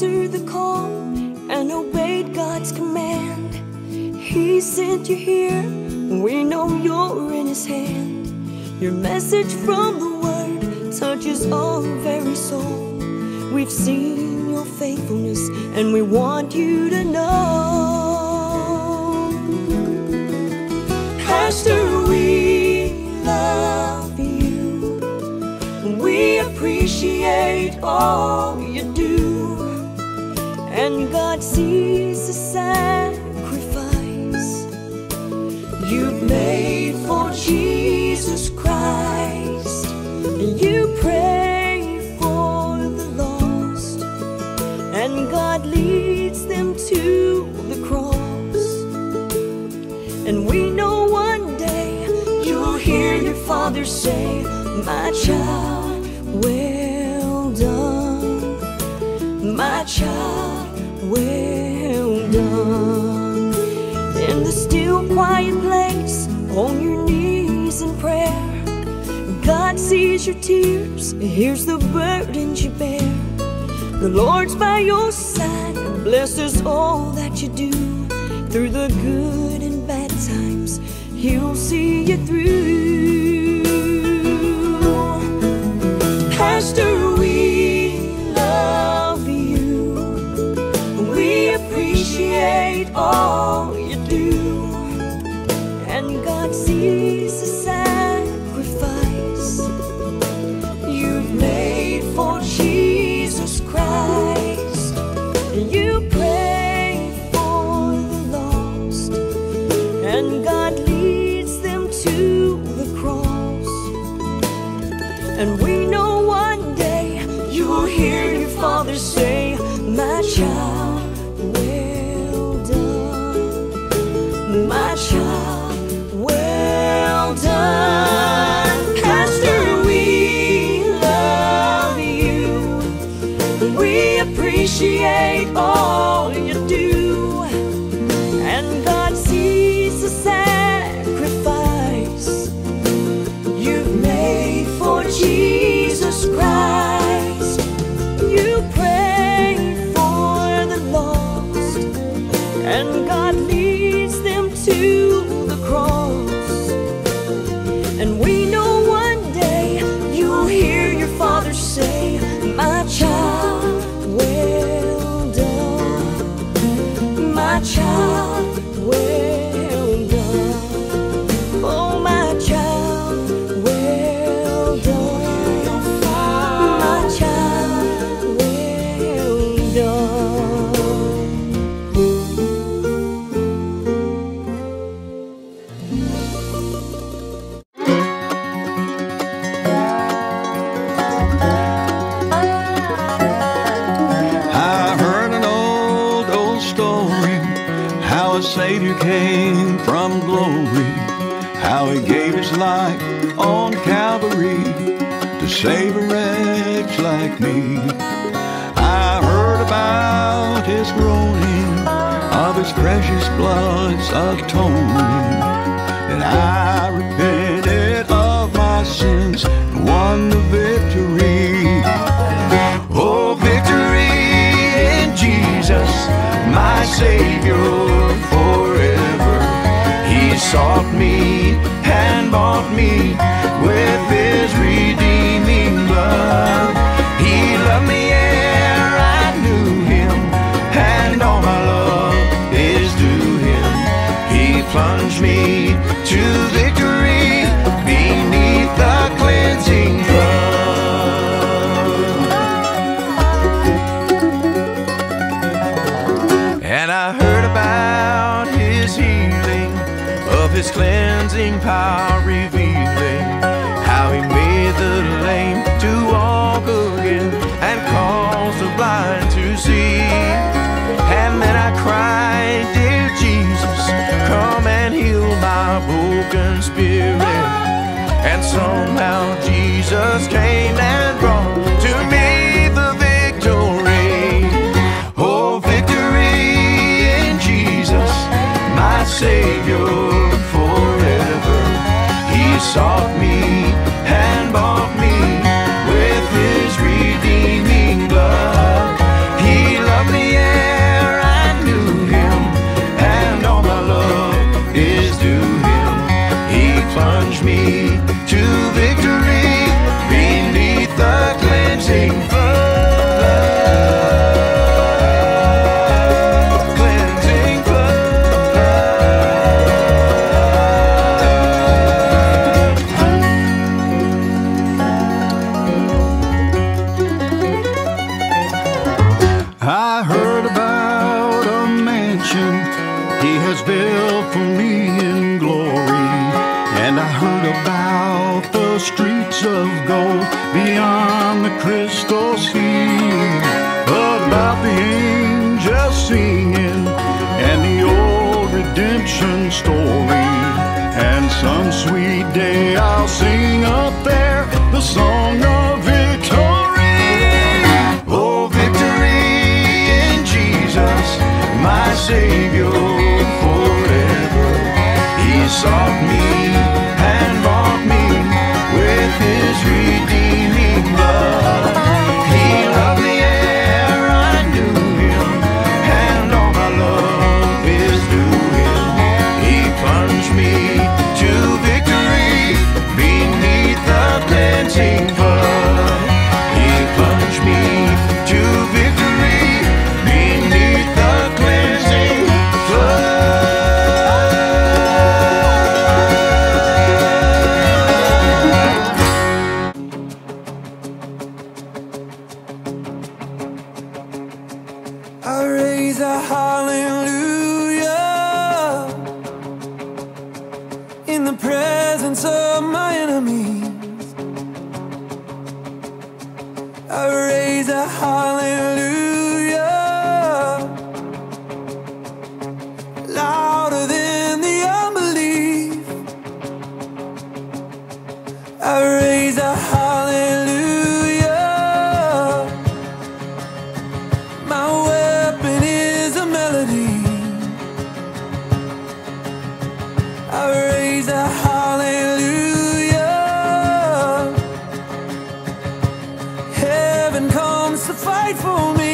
Answered the call and obeyed God's command. He sent you here, we know you're in His hand. Your message from the Word touches our very soul. We've seen your faithfulness and we want you to know. Pastor, we love you. We appreciate all Sees the sacrifice you've made for Jesus Christ. You pray for the lost, and God leads them to the cross. And we know one day you'll hear your father say, My child, well done. My child, well done. In the still quiet place, on your knees in prayer, God sees your tears, hears the burdens you bear. The Lord's by your side and blesses all that you do. Through the good and bad times, He'll see you through. Pastor, And we came from glory, how he gave his life on Calvary to save a wretch like me. I heard about his groaning, of his precious blood's atoning, and I repented of my sins and won the victory. Oh, victory in Jesus, my Savior sought me and bought me with His redeeming blood. Of his cleansing power revealing, how he made the lame to walk again and caused the blind to see. And then I cried, Dear Jesus, come and heal my broken spirit. And somehow Jesus came and brought to me the victory. Oh, victory in Jesus, my Savior day I'll sing raise fight for me.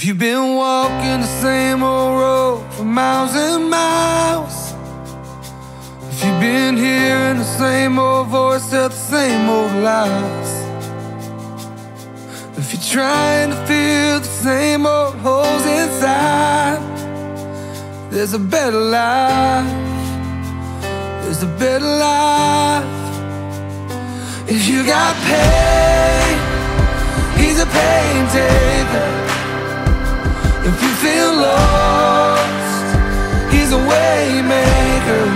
If you've been walking the same old road for miles and miles, if you've been hearing the same old voice tell the same old lies, if you're trying to fill the same old holes inside, there's a better life. There's a better life. If you got pain, he's a pain taker. If you feel lost, he's a way maker.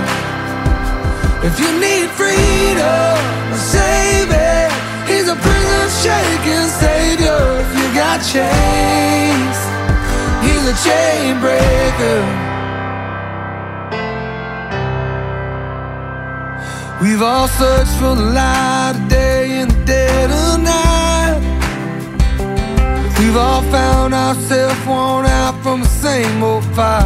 If you need freedom, a savior, he's a prison shaking savior. If you got chains, he's a chain breaker. We've all searched for the light of day in the dead of night. We've all found ourselves worn out from the same old fight.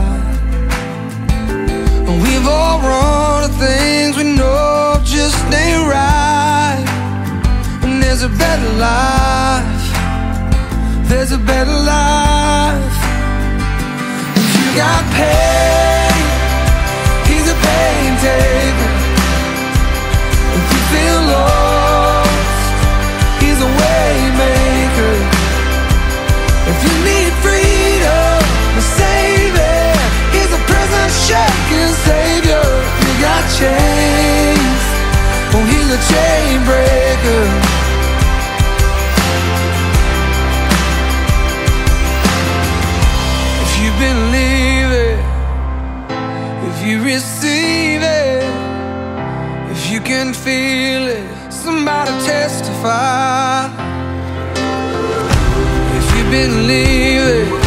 And we've all run to things we know just ain't right. And there's a better life. There's a better life. If you got pain, he's a pain taker. It, somebody testify. If you believe it,